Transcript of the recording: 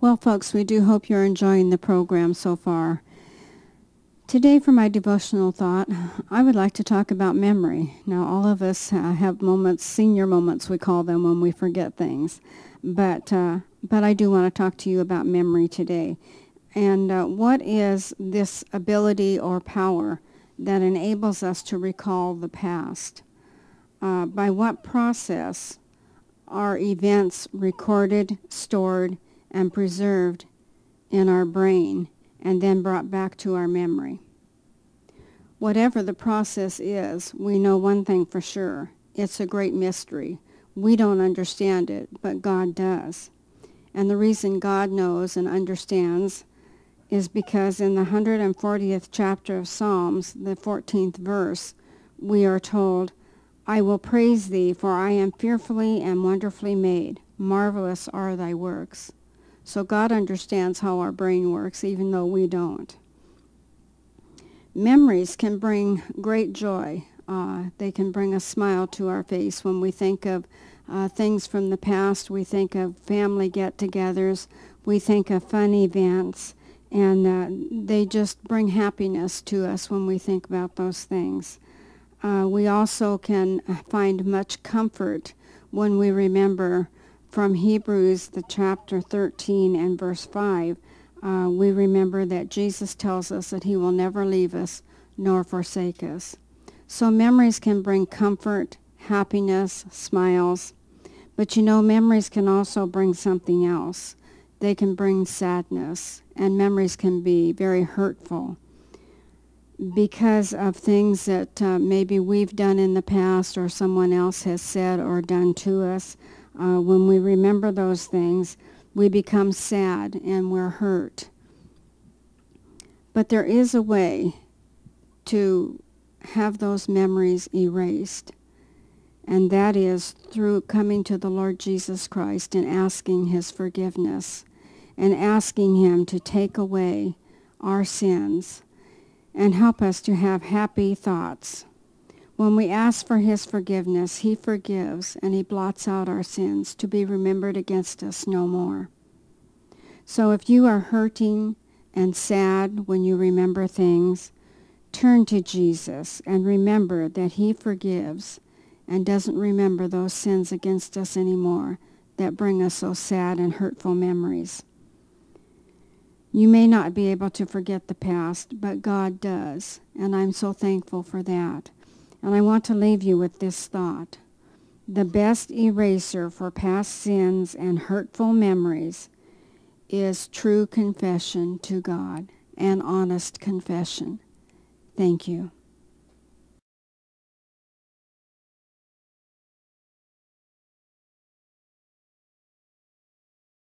Well, folks, we do hope you're enjoying the program so far. Today, for my devotional thought, I would like to talk about memory. Now, all of us uh, have moments, senior moments, we call them, when we forget things. But, uh, but I do want to talk to you about memory today. And uh, what is this ability or power that enables us to recall the past? Uh, by what process are events recorded, stored, and preserved in our brain? and then brought back to our memory. Whatever the process is, we know one thing for sure. It's a great mystery. We don't understand it, but God does. And the reason God knows and understands is because in the 140th chapter of Psalms, the 14th verse, we are told, I will praise thee, for I am fearfully and wonderfully made. Marvelous are thy works. So God understands how our brain works, even though we don't. Memories can bring great joy. Uh, they can bring a smile to our face when we think of uh, things from the past. We think of family get-togethers. We think of fun events. And uh, they just bring happiness to us when we think about those things. Uh, we also can find much comfort when we remember from Hebrews, the chapter 13 and verse 5, uh, we remember that Jesus tells us that he will never leave us nor forsake us. So memories can bring comfort, happiness, smiles. But you know, memories can also bring something else. They can bring sadness, and memories can be very hurtful because of things that uh, maybe we've done in the past or someone else has said or done to us uh, when we remember those things, we become sad and we're hurt. But there is a way to have those memories erased. And that is through coming to the Lord Jesus Christ and asking his forgiveness and asking him to take away our sins and help us to have happy thoughts when we ask for his forgiveness, he forgives and he blots out our sins to be remembered against us no more. So if you are hurting and sad when you remember things, turn to Jesus and remember that he forgives and doesn't remember those sins against us anymore that bring us so sad and hurtful memories. You may not be able to forget the past, but God does, and I'm so thankful for that. And I want to leave you with this thought. The best eraser for past sins and hurtful memories is true confession to God and honest confession. Thank you.